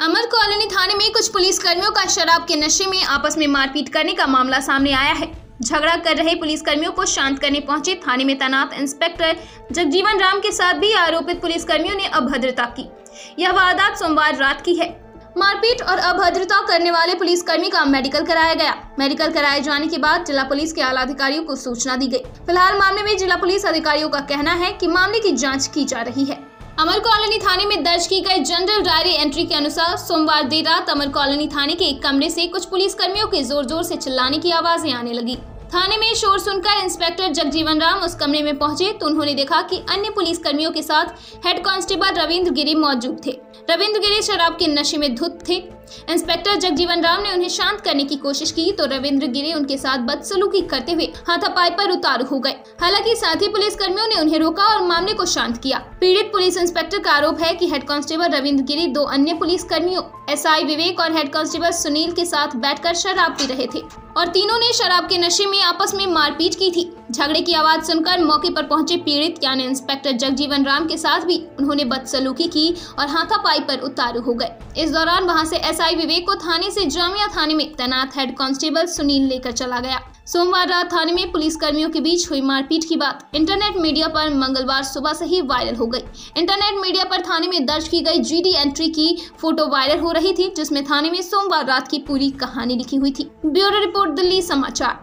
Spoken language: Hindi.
अमर कॉलोनी थाने में कुछ पुलिस कर्मियों का शराब के नशे में आपस में मारपीट करने का मामला सामने आया है। झगड़ा कर रहे पुलिस कर्मियों को शांत करने पहुँचे थाने में तैनात इंस्पेक्टर जगजीवन राम के साथ भी आरोपित पुलिस कर्मियों ने अभद्रता की। यह वारदात सोमवार रात की है। मारपीट और अभद्रता करने वाले पुलिस कर्मी का मेडिकल कराया गया। मेडिकल कराए जाने के बाद जिला पुलिस के आला अधिकारियों को सूचना दी गई। फ़िलहाल मामले में जिला पुलिस अधिकारियों का कहना है कि मामले की जाँच की जा रही है। अमर कॉलोनी थाने में दर्ज की गई जनरल डायरी एंट्री के अनुसार सोमवार देर रात अमर कॉलोनी थाने के एक कमरे से कुछ पुलिस कर्मियों के ज़ोर ज़ोर से चिल्लाने की आवाज़ें आने लगी। थाने में शोर सुनकर इंस्पेक्टर जगजीवन राम उस कमरे में पहुँचे तो उन्होंने देखा कि अन्य पुलिस कर्मियों के साथ हेड कांस्टेबल रविंद्र गिरी मौजूद थे। रविंद्र गिरी शराब के नशे में धुत थे। इंस्पेक्टर जगजीवन राम ने उन्हें शांत करने की कोशिश की तो रविंद्र गिरी उनके साथ बदसलूकी करते हुए हाथापाई पर उतारू हो गए। हालाँकि साथी पुलिस कर्मियों ने उन्हें रोका और मामले को शांत किया। पीड़ित पुलिस इंस्पेक्टर का आरोप है कि हेड कांस्टेबल रविंद्र गिरी, दो अन्य पुलिस कर्मियों एसआई विवेक और हेड कांस्टेबल सुनील के साथ बैठकर शराब पी रहे थे, और तीनों ने शराब के नशे में आपस में मारपीट की थी। झगड़े की आवाज़ सुनकर मौके पर पहुँचे पीड़ित यानी इंस्पेक्टर जगजीवन राम के साथ भी उन्होंने बदसलूकी की और हाथापाई पर उतारू हो गए। इस दौरान वहाँ से एसआई विवेक को थाने से जामिया थाने में तैनात हेड कांस्टेबल सुनील लेकर चला गया। सोमवार रात थाने में पुलिस कर्मियों के बीच हुई मारपीट की बात। इंटरनेट मीडिया पर मंगलवार सुबह से ही वायरल हो गई। इंटरनेट मीडिया पर थाने में दर्ज की गई जीडी एंट्री की फ़ोटो वायरल हो रही थी, जिसमें थाने में सोमवार रात की पूरी कहानी लिखी हुई थी। ब्यूरो रिपोर्ट, दिल्ली समाचार।